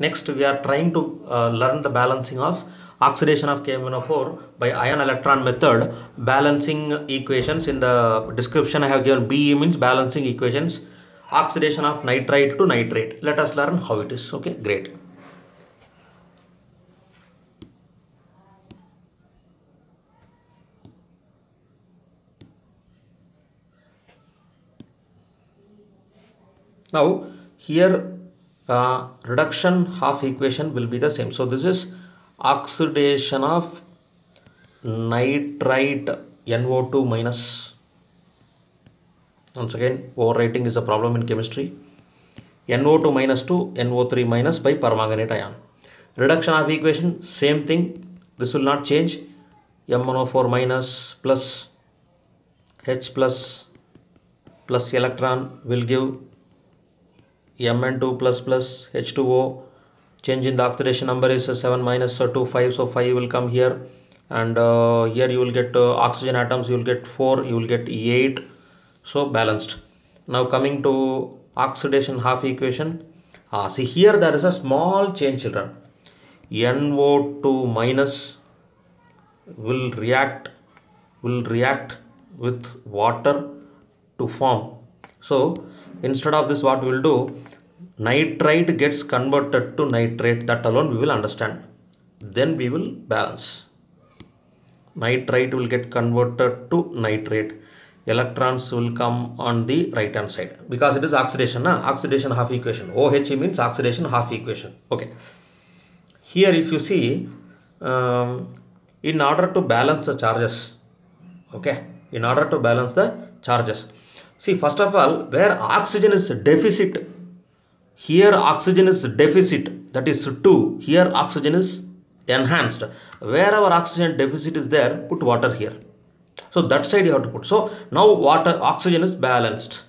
Next, we are trying to uh, learn the balancing of oxidation of KMnO4 by ion electron method. Balancing equations in the description I have given BE means balancing equations oxidation of nitrite to nitrate. Let us learn how it is okay? Great. Now here uh, reduction half equation will be the same. So this is oxidation of nitrite NO2 minus once again overwriting is a problem in chemistry. NO2 minus 2 NO3 minus by permanganate ion. Reduction of equation same thing. This will not change. MnO4 minus plus H plus plus electron will give Mn2 plus plus H2O change in the oxidation number is 7 minus 2 5 so 5 will come here. And uh, here you will get uh, oxygen atoms you will get 4 you will get 8 so balanced. Now coming to oxidation half equation. Ah, see here there is a small change children. NO2 minus will react will react with water to form so instead of this what we will do? Nitrite gets converted to nitrate. That alone we will understand. Then we will balance. Nitrite will get converted to nitrate. Electrons will come on the right hand side. Because it is oxidation na? oxidation half equation. OH means oxidation half equation. Okay. Here if you see um, in order to balance the charges okay? In order to balance the charges see first of all where oxygen is deficit here oxygen is deficit that is 2 here oxygen is enhanced. Wherever oxygen deficit is there put water here. So that side you have to put. So now water oxygen is balanced.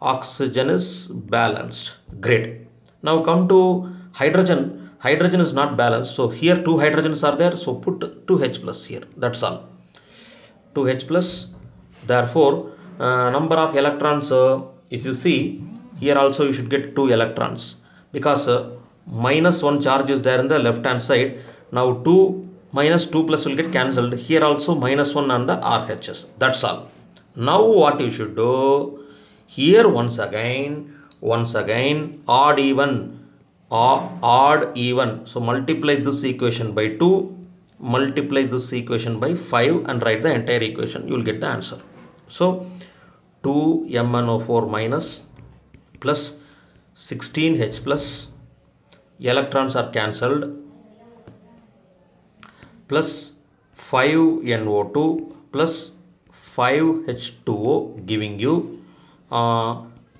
Oxygen is balanced. Great. Now come to hydrogen. Hydrogen is not balanced. So here two hydrogens are there. So put 2h plus here. That's all. 2h plus therefore uh, number of electrons uh, if you see here also you should get two electrons. Because uh, minus one charge is there in the left hand side. Now 2 minus 2 plus will get cancelled. Here also minus 1 on the RHS that's all. Now what you should do? Here once again once again odd even odd even. So multiply this equation by 2 multiply this equation by 5 and write the entire equation. You will get the answer so 2 MnO4 minus plus 16H plus electrons are cancelled plus 5NO2 plus 5H2O giving you uh,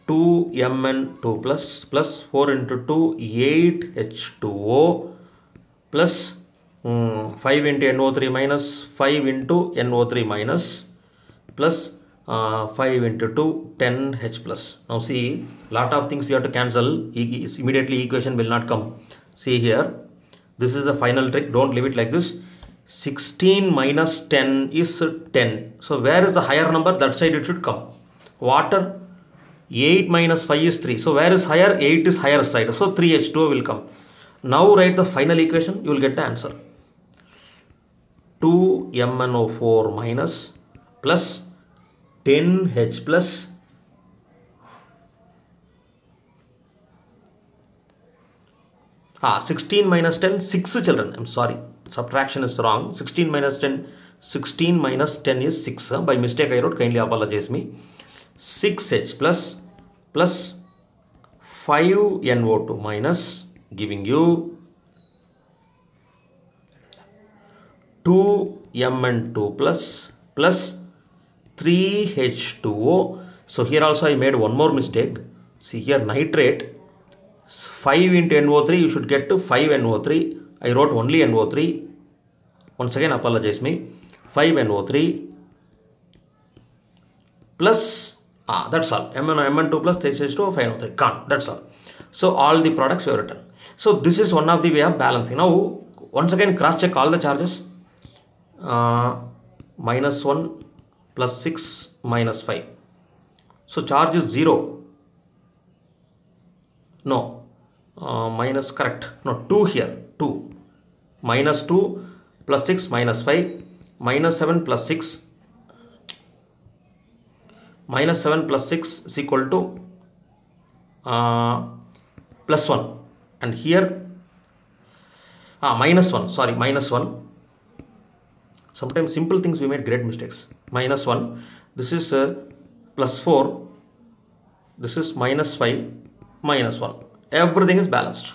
2Mn2 plus plus 4 into 2 8H2O plus um, 5 into NO3 minus 5 into NO3 minus plus uh, 5 into 2 10H plus. Now see lot of things you have to cancel. E immediately equation will not come. See here this is the final trick. Don't leave it like this. 16 minus 10 is 10 so where is the higher number? That side it should come. Water 8 minus 5 is 3 so where is higher? 8 is higher side. So 3h2o will come. Now write the final equation. You will get the answer. 2 MnO4 minus plus 10H plus. ah 16 minus 10 6 children. I'm sorry. Subtraction is wrong. 16 minus 10 16 minus 10 is 6 by mistake I wrote kindly apologize me. 6H plus plus 5NO2 minus giving you 2Mn2 plus plus 3H2O. So here also I made one more mistake. See here nitrate 5 into NO3 you should get to 5 NO3. I wrote only NO3. Once again apologize me. 5 NO3 plus ah that's all Mn Mn2 plus H2O 5 NO3 gone that's all. So all the products we have written. So this is one of the way of balancing. Now once again cross check all the charges. Uh, minus 1 plus 6 minus 5. So charge is 0. No. uh, minus correct. No 2 here. 2 minus 2 plus 6 minus 5 minus 7 plus 6 minus 7 plus 6 is equal to uh, plus 1 and here ah, minus 1 sorry minus 1 sometimes simple things we made great mistakes. Minus 1 this is uh, plus 4 this is minus 5 minus 1 everything is balanced